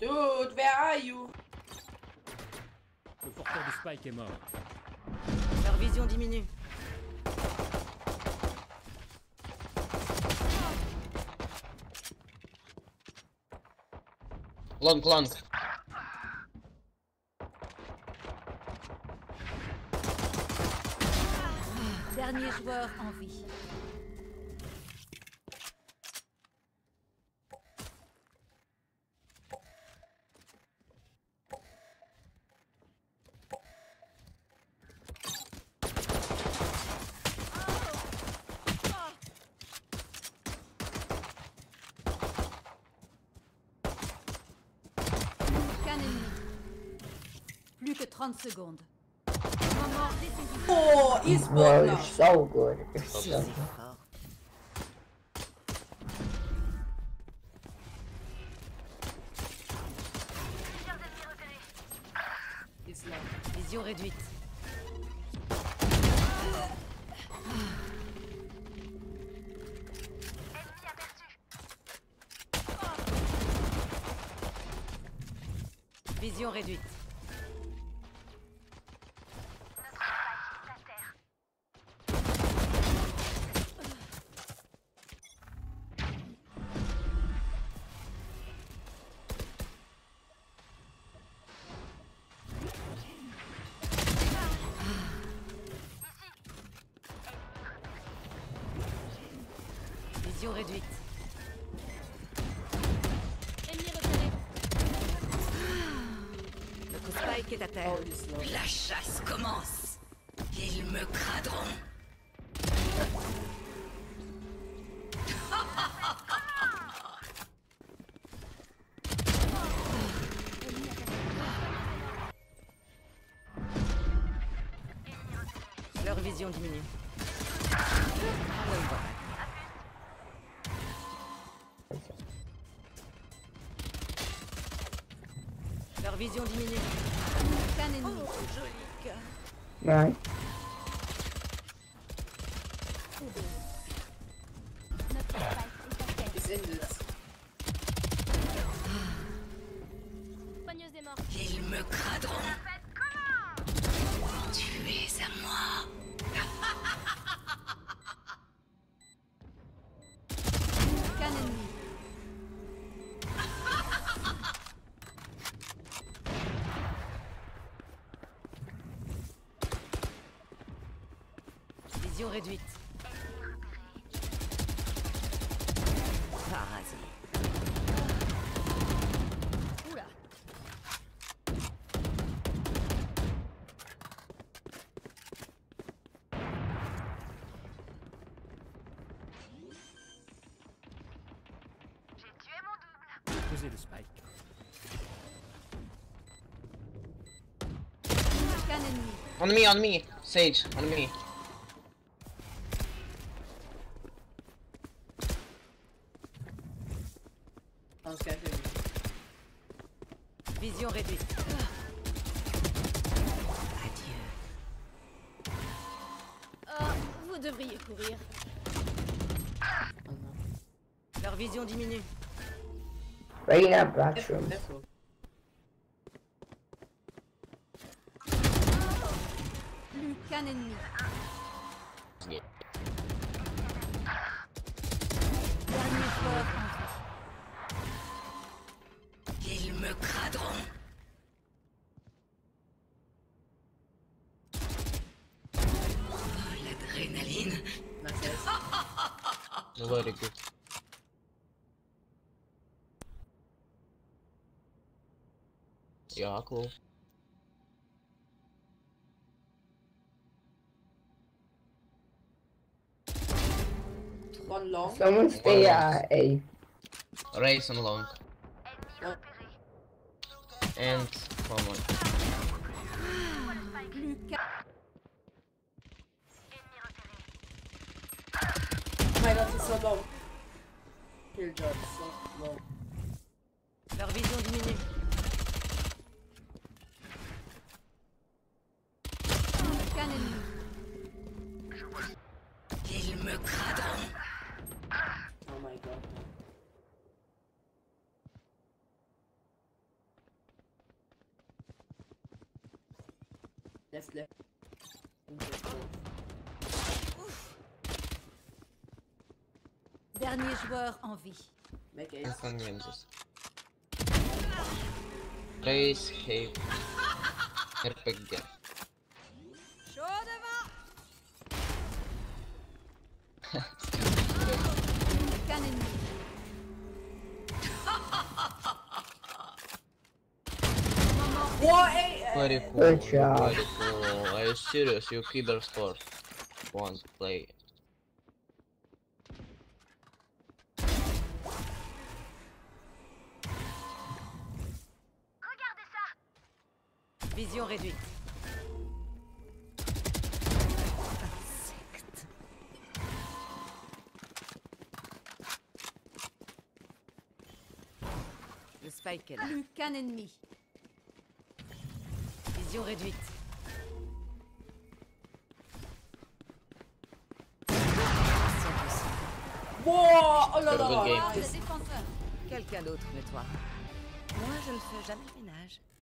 Dude, where are you? Le porteur du spike est mort. Leur vision diminue. Long, long. Dernier joueur en vie. Qu'un ennemi. Plus que 30 secondes. Oh, e-sport Bro, you're so good. You're so C'est good. Vision réduite. Vision réduite. Vision réduite. Ennemi repéré. Notre spike est à terre. Oh. La chasse commence. Ils me craderont. Leur vision diminue. Leur vision diminue. Qu'un ennemi. Spike est Vision réduite. Parasite. Oula. Posez le spike. On me, on me. Sage, on me. Vision réduite. Adieu. Oh, vous devriez courir. Oh. Leur vision diminue. Careful, Shrooms. careful. Plus qu'un ennemi. L'adrénaline. Nice. Very good. Yeah, cool. One long. Someone stay at A. Race and long. One. And common. Plus my god, he's so low. Kill job, so low. Leur vision diminue. Ils me craderont. Laisse-le. Dernier joueur en vie. Mec, hey, Inconveniences. Cape. RPG. Chaud devant Qu'un ennemi. Whoa, hey, hey, Very cool. Good job. Very cool. Are you serious? You keep their score. One play. Vision réduite. Le spike est là. Plus qu'un ennemi. Vision réduite. Whoa, oh là là. Ah. Quelqu'un d'autre nettoie. Moi, je ne fais jamais le ménage.